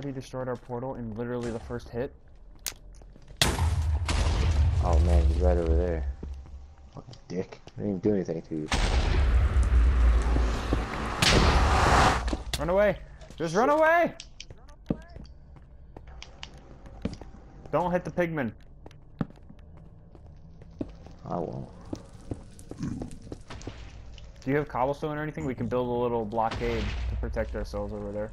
Already destroyed our portal in literally the first hit. Oh man, he's right over there. Fucking dick. I didn't even do anything to you. Run away! Just run away! Don't hit the pigman. I won't. Do you have cobblestone or anything? We can build a little blockade to protect ourselves over there.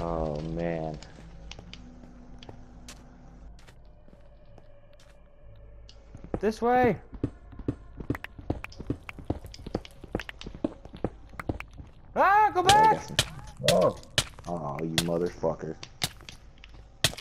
Oh man. This way! Ah, go back! Oh. Oh, you motherfucker.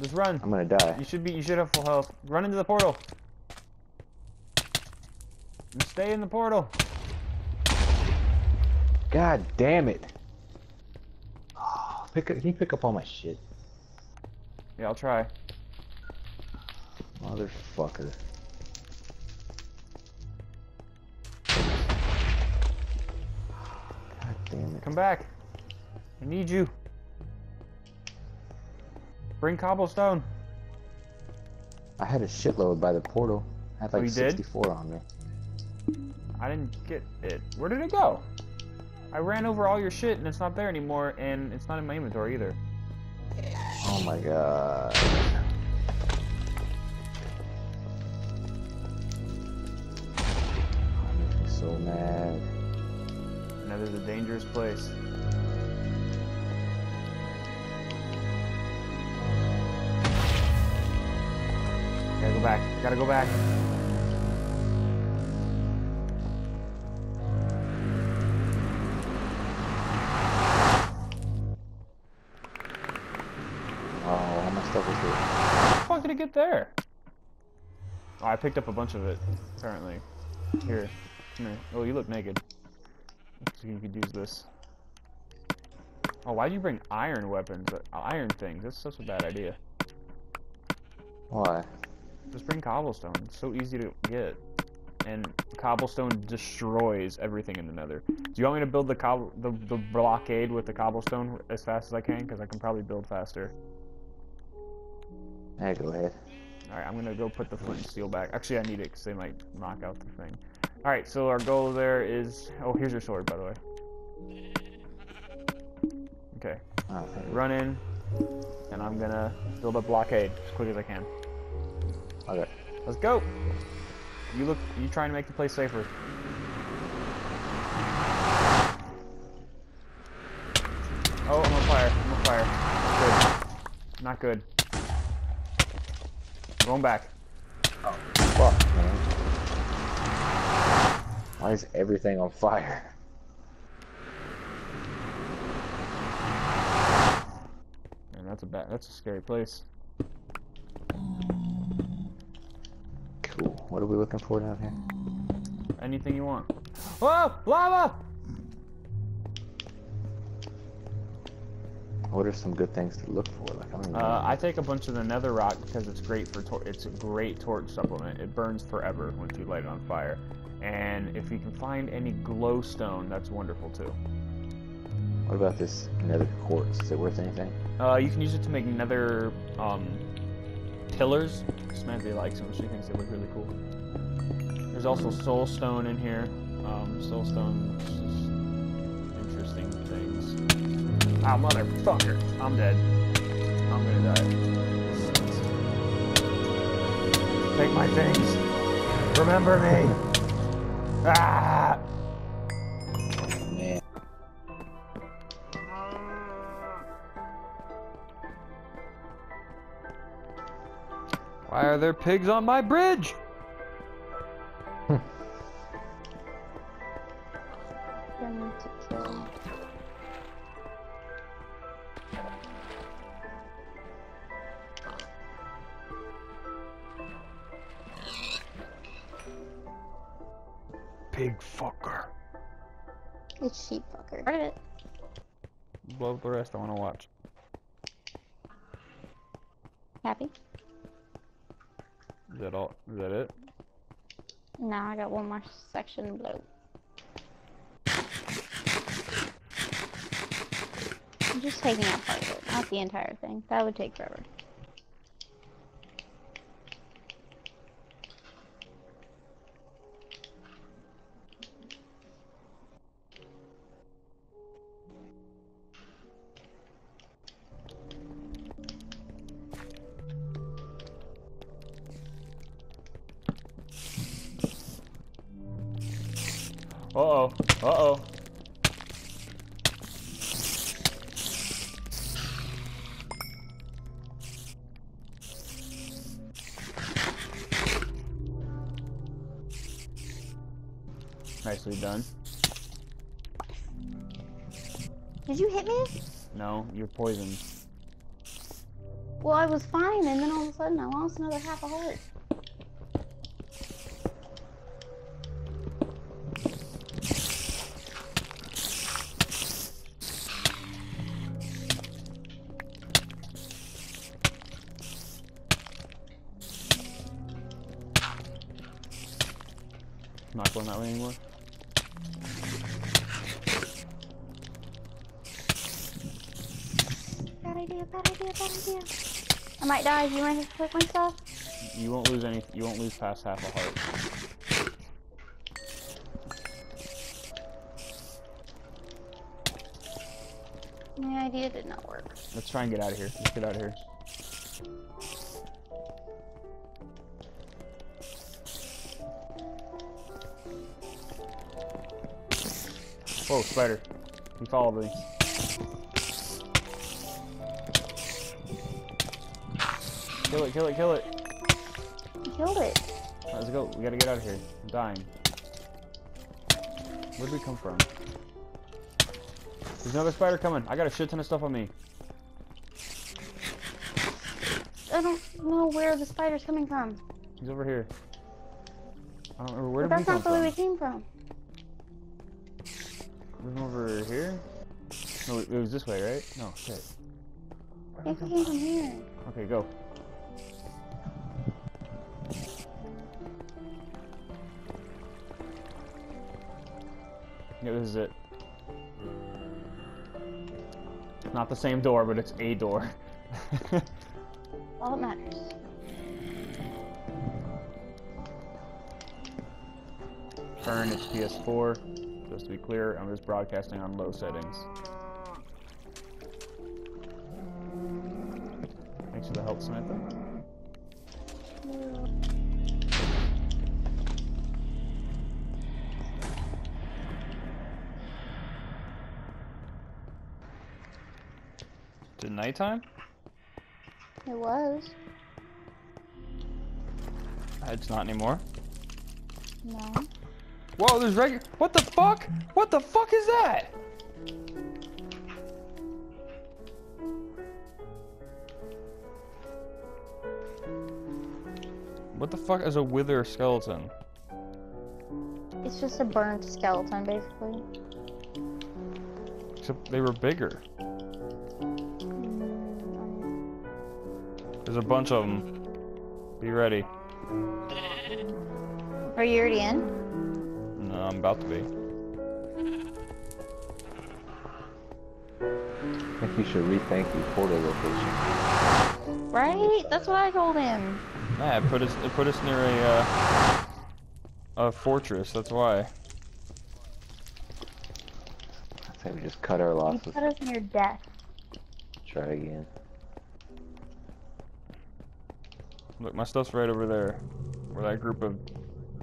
Just run. I'm gonna die. You should be. You should have full health. Run into the portal. And stay in the portal. God damn it. Oh, pick up, can you pick up all my shit? Yeah, I'll try. Motherfucker. God damn it. Come back. I need you. Bring cobblestone. I had a shitload by the portal. I had Oh, like did? 64 on me. I didn't get it. Where did it go? I ran over all your shit and it's not there anymore, and it's not in my inventory either. Oh my god. I'm so mad. Nether's a dangerous place. Gotta go back. Gotta go back. Picked up a bunch of it, apparently. Here. Come here. Oh, you look naked. So you could use this. Oh, why'd you bring iron weapons? Uh, iron things. That's such a bad idea. Why? Just bring cobblestone. It's so easy to get. And cobblestone destroys everything in the nether. Do you want me to build the cob the, the blockade with the cobblestone as fast as I can? Because I can probably build faster. Hey, go ahead. Alright, I'm gonna go put the flint and steel back. Actually, I need it because they might knock out the thing. Alright, so our goal there is... Oh, here's your sword, by the way. Okay, Oh, run in, and I'm gonna build a blockade as quick as I can. Okay. Let's go! You look... You trying to make the place safer. Oh, I'm on fire. I'm on fire. Good. Not good. Going back. Fuck, man. Why is everything on fire? Man, that's a bad. That's a scary place. Cool. What are we looking for down here? Anything you want. Oh, lava! What are some good things to look for? Like I don't Uh. I take a bunch of the nether rock because it's great for tor- it's a great torch supplement. It burns forever once you light it on fire. And if you can find any glowstone, that's wonderful too. What about this nether quartz? Is it worth anything? Uh, you can use it to make nether um, pillars. Samantha likes them. She thinks they look really cool. There's also soulstone in here. Um, soulstone is interesting things. Ah, motherfucker! I'm dead. I'm gonna die. Take my things. Remember me. Ah! Man. Why are there pigs on my bridge? Them to kill. Pig fucker. It's sheep fucker. Heard it. blow up the rest. I want to watch. Happy? Is that all? Is that it? No, I got one more section to blow. Just taking out part of it, not the entire thing. That would take forever. Uh oh. Nicely done. Did you hit me? No, you're poisoned. Well, I was fine, and then all of a sudden I lost another half a heart. Not going that way anymore. Idea, bad idea, bad idea. I might die. Do you mind if I click my stuff? You won't lose any. You won't lose past half a heart. My idea did not work. Let's try and get out of here. Let's get out of here. Whoa, spider. He followed me. Kill it, kill it, kill it. I killed it. Let's go. We gotta get out of here. I'm dying. Where'd we come from? There's another spider coming. I got a shit ton of stuff on me. I don't know where the spider's coming from. He's over here. I don't remember where But did that's not the way we came from. It over here? No, it was this way, right? No, shit. I think we came from here. Okay, go. This is it. Not the same door, but it's a door. All that matters. Turn, it's PS4. Just to be clear, I'm just broadcasting on low settings. Thanks for the help, Samantha. Nighttime? It was. Uh, It's not anymore. No. Whoa, there's regular. What the fuck? What the fuck is that? What the fuck is a wither skeleton? It's just a burnt skeleton, basically. Except they were bigger. There's a bunch of them. Be ready. Are you already in? No, I'm about to be. I think you should rethink the portal location. Right? That's what I told him. Yeah, it put us it put us near a uh, a fortress. That's why. I think we just cut our You losses. put us near death. Try again. Look, my stuff's right over there, where that group of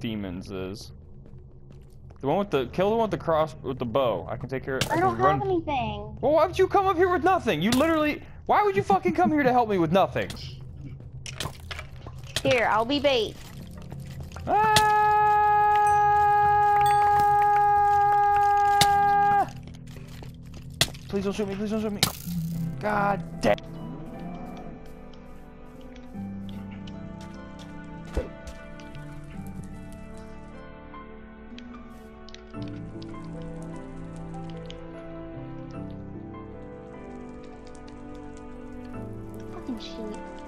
demons is. The one with the kill the one with the cross with the bow. I can take care. Of I, I don't run. have anything. Well, why would you come up here with nothing? You literally. Why would you fucking come here to help me with nothing? Here, I'll be bait. Ah! Please don't shoot me. Please don't shoot me. God damn. Sheet.